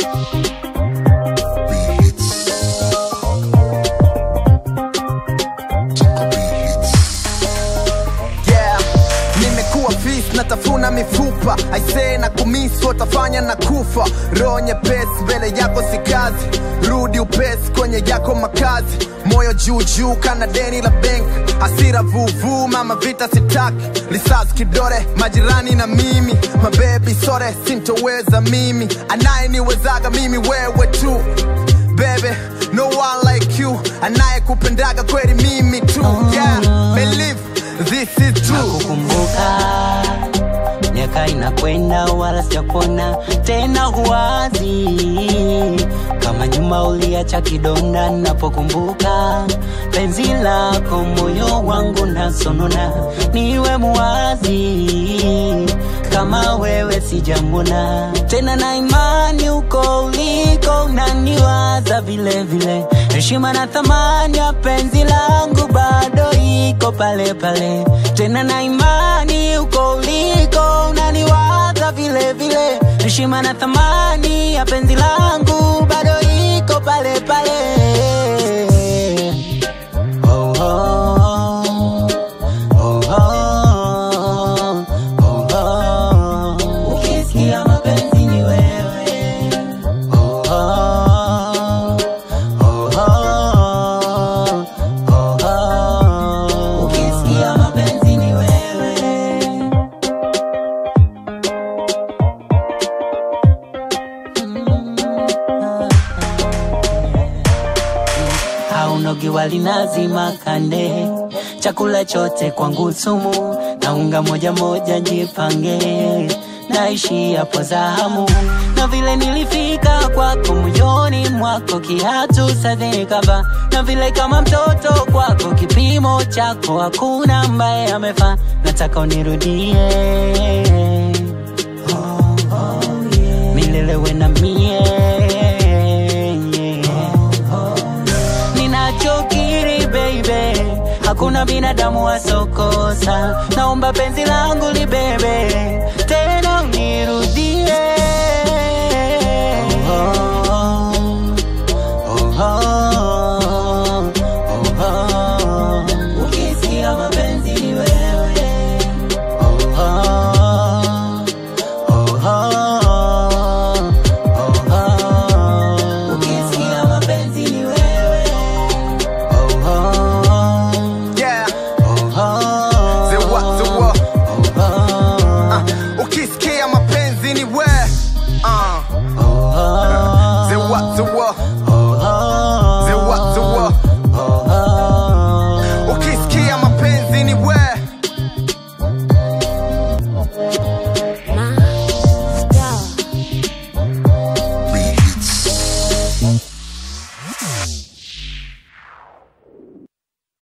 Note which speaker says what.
Speaker 1: yeah fis natafuna mifupa aisee na kumisi watafanya na kufa. Roho nyepesi mbele yako si kazi. Rudi upesi kwenye yako makazi. Moyo juu juu kana deni la benk hasira vuvu mama vita sitaki. Lisasi kidore majirani na mimi. Mabebi sore sintoweza mimi. Anayeniwezaga mimi wewe tu. Bebe no one like you. Anayekupendaga kweli mimi tu. Yeah
Speaker 2: inakwenda wala sijakuona tena huwazi kama nyuma uliacha kidonda napokumbuka penzi lako moyo wangu nasonona. Niwe muwazi kama wewe sijamona tena na imani uko uliko unaniwaza vilevile. vile. Heshima na thamani ya penzi langu bado iko pale pale. Tena na imani uko uliko heshima na thamani. Ya penzi haunogi wali nazi makande. Chakula chote kwangu sumu. Na unga moja moja jipange. Naishi hapo zahamu. Na vile nilifika kwako moyoni mwako kiatu sadhikava na vile kama mtoto kwako kipimo chako hakuna ambaye amefaa. Nataka unirudie hakuna binadamu wasokosa naomba penzi langu